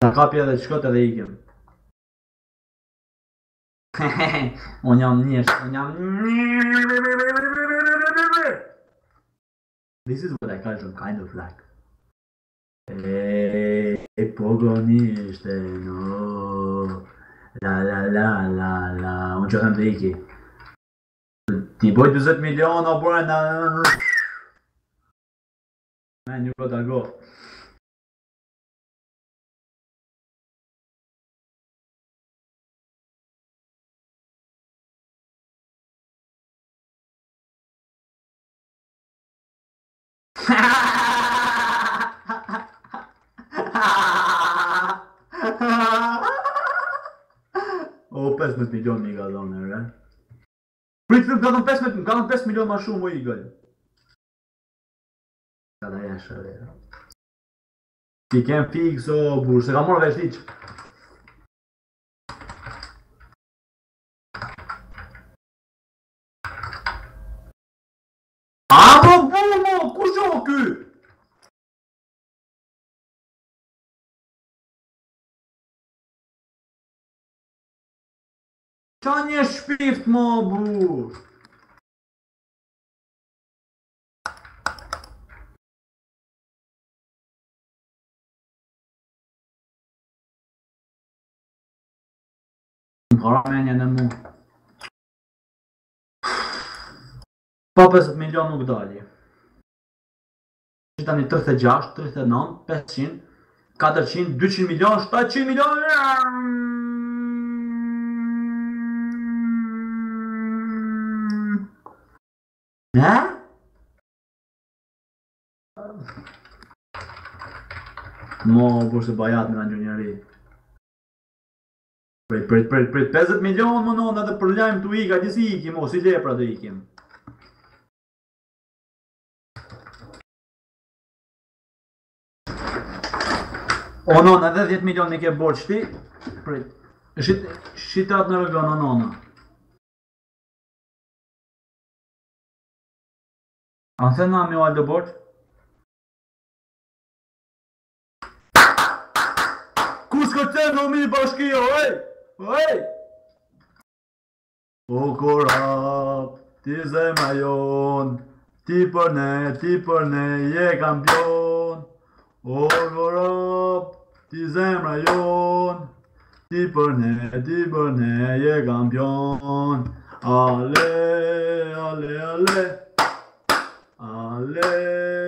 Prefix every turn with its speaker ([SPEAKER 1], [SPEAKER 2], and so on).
[SPEAKER 1] This is what I call some kind of like. Hey, pogoniste, no. got a O, 15 milion një ka dhonë e re Prit film, 15 milion, 5 milion ma shumë, oj, i gëllë Ka da jeshe, re Ti kem fix, o, burë, se ka morë diqë Qa një shpift më burë? Hora menje në mu Po 50 milion nuk dali Qita një 36, 39, 500 400, 200 milion, 700 milion Ha? Mo, për se bajat me në një njëri. Prej, prej, prej, prej, 50 milion më nënë edhe përlajmë të a gjithë si ikim, o, si lepra të ikim. O, nënë, 10 milion një ke borë qëti, prej, Shqitat shitat në rëgën, o, nënë. A më thënë nga me Aldo Borç? Kusë këtë të në mi bashkia, oj! Oj! O korap, ti zema jon, ti për ne, ti për ne, je kampion. O korap, ti zema jon, ti për ne, ti për ne, je kampion. Ale, ale, ale. Hallelujah.